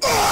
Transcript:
Ah!